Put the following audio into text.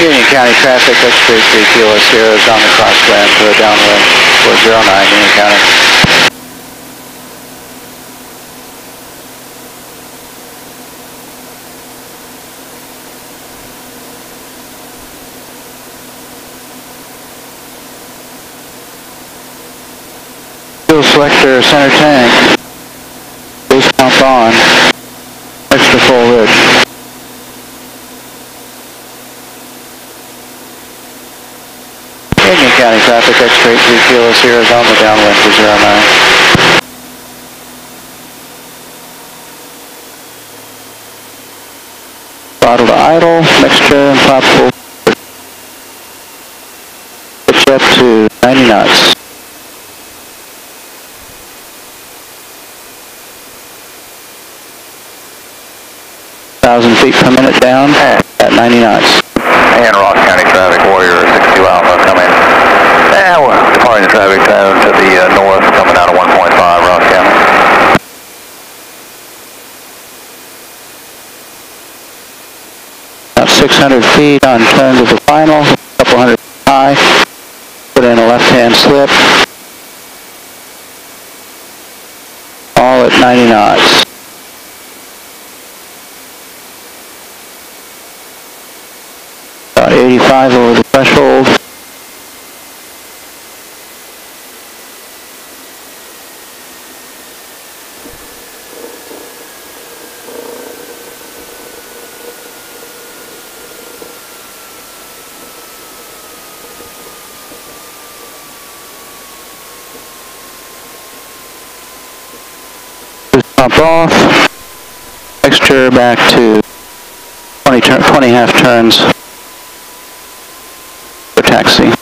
Union County traffic, Extra 3 Kilo Sierra is on the crosswind to a downwind 409 Union County. Fuel selector center tank. Boost pump on. Extra full rich. Union County traffic, Extra 3 Kilo Sierra is on the downwind 209. Throttle to idle, mixture and prop full. Pitch up to 90 knots. Thousand feet per minute down at 90 knots. And Ross 600 feet on turn to the final, a couple hundred high. Put in a left-hand slip. All at 90 knots. About 85 over the threshold. Pump off. Mixture back to 20, turn, 20 half turns for taxi.